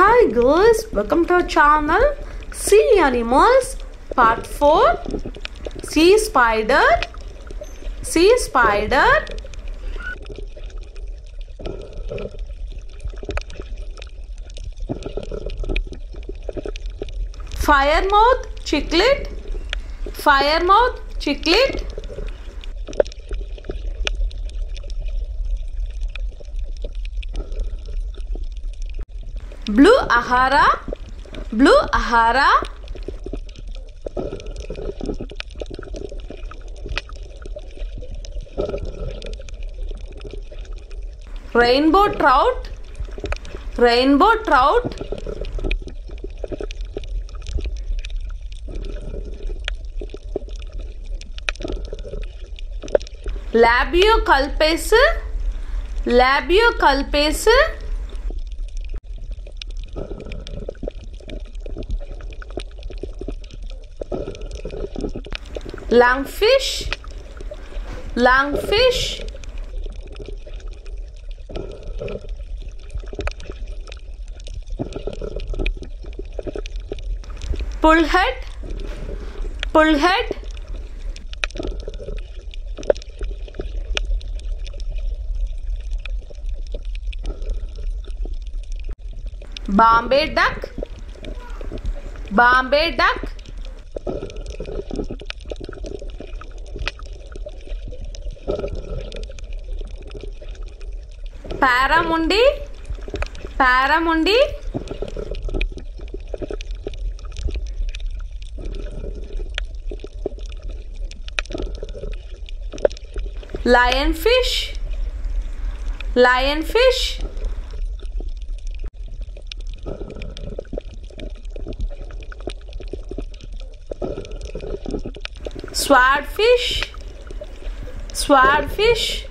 Hi girls, welcome to our channel Sea Animals Part 4 Sea Spider Sea Spider. Fire Firemouth Chicklet Firemouth Chicklet Blue Ahara Blue Ahara Rainbow Trout Rainbow Trout Labioculpes Labioculpes Lungfish Lungfish Bullhead Bullhead Bombay duck Bombay duck barramundi barramundi. Lion fish lion fish sword fish swordfish?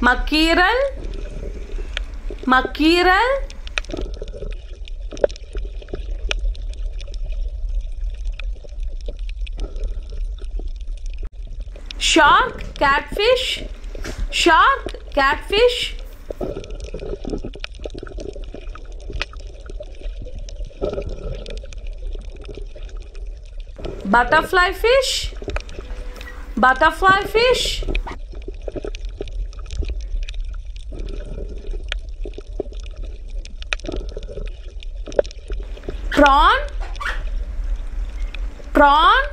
Mackerel, mackerel, shark? Catfish? Shark? Catfish? Butterfly fish Butterfly fish prawn prawn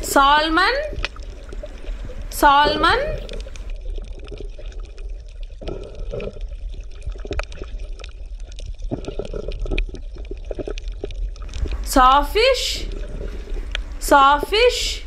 salmon salmon sawfish sawfish